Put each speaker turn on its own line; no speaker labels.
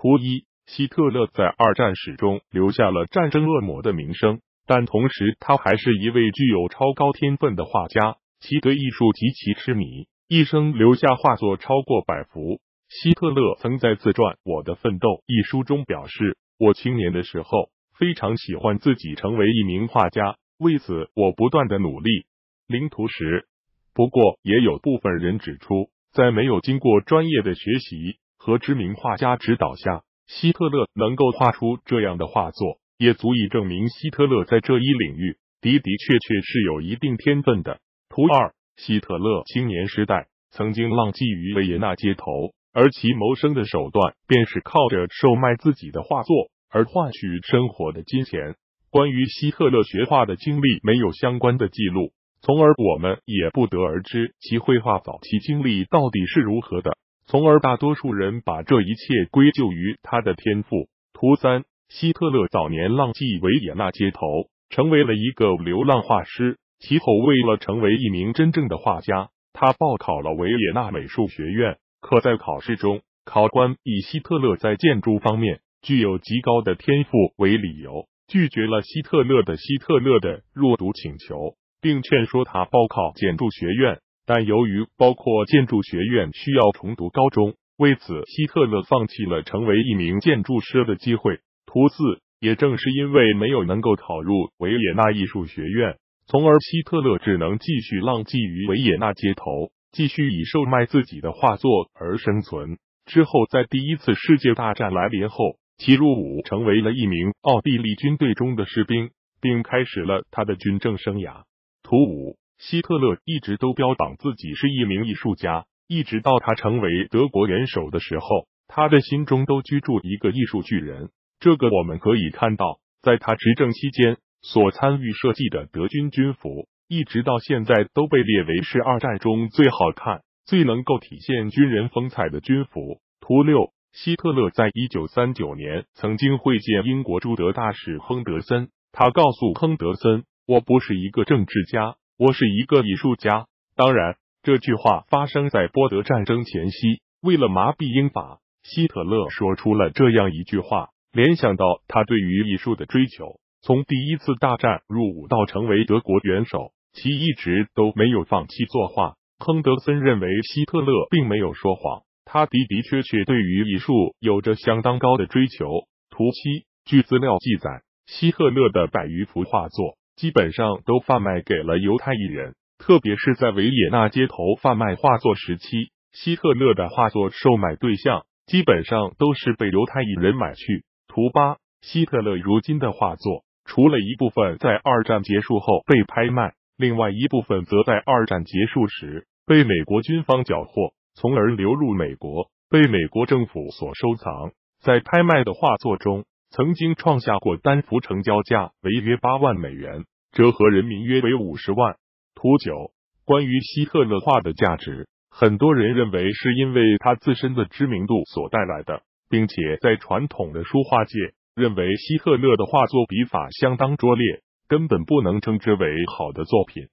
图一，希特勒在二战史中留下了战争恶魔的名声，但同时他还是一位具有超高天分的画家，其对艺术极其痴迷，一生留下画作超过百幅。希特勒曾在自传《我的奋斗》一书中表示：“我青年的时候非常喜欢自己成为一名画家，为此我不断的努力。”零图十。不过，也有部分人指出，在没有经过专业的学习和知名画家指导下，希特勒能够画出这样的画作，也足以证明希特勒在这一领域的的确确是有一定天分的。图二，希特勒青年时代曾经浪迹于维也纳街头，而其谋生的手段便是靠着售卖自己的画作而换取生活的金钱。关于希特勒学画的经历，没有相关的记录。从而我们也不得而知其绘画早期经历到底是如何的。从而大多数人把这一切归咎于他的天赋。图三，希特勒早年浪迹维也纳街头，成为了一个流浪画师。其后为了成为一名真正的画家，他报考了维也纳美术学院。可在考试中，考官以希特勒在建筑方面具有极高的天赋为理由，拒绝了希特勒的希特勒的入读请求。并劝说他报考建筑学院，但由于包括建筑学院需要重读高中，为此希特勒放弃了成为一名建筑师的机会。图四，也正是因为没有能够考入维也纳艺术学院，从而希特勒只能继续浪迹于维也纳街头，继续以售卖自己的画作而生存。之后，在第一次世界大战来临后，其入伍成为了一名奥地利军队中的士兵，并开始了他的军政生涯。图五，希特勒一直都标榜自己是一名艺术家，一直到他成为德国元首的时候，他的心中都居住一个艺术巨人。这个我们可以看到，在他执政期间所参与设计的德军军服，一直到现在都被列为是二战中最好看、最能够体现军人风采的军服。图六，希特勒在一九三九年曾经会见英国驻德大使亨德森，他告诉亨德森。我不是一个政治家，我是一个艺术家。当然，这句话发生在波德战争前夕。为了麻痹英法，希特勒说出了这样一句话。联想到他对于艺术的追求，从第一次大战入伍到成为德国元首，其一直都没有放弃作画。亨德森认为希特勒并没有说谎，他的的确确对于艺术有着相当高的追求。图七，据资料记载，希特勒的百余幅画作。基本上都贩卖给了犹太裔人，特别是在维也纳街头贩卖画作时期，希特勒的画作售卖对象基本上都是被犹太裔人买去。图八，希特勒如今的画作，除了一部分在二战结束后被拍卖，另外一部分则在二战结束时被美国军方缴获，从而流入美国，被美国政府所收藏。在拍卖的画作中，曾经创下过单幅成交价为约八万美元。折合人民约为五十万。图九，关于希特勒画的价值，很多人认为是因为他自身的知名度所带来的，并且在传统的书画界，认为希特勒的画作笔法相当拙劣，根本不能称之为好的作品。